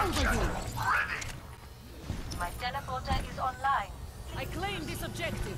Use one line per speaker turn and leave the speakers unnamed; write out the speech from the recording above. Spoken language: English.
My teleporter is online.
I claim this objective.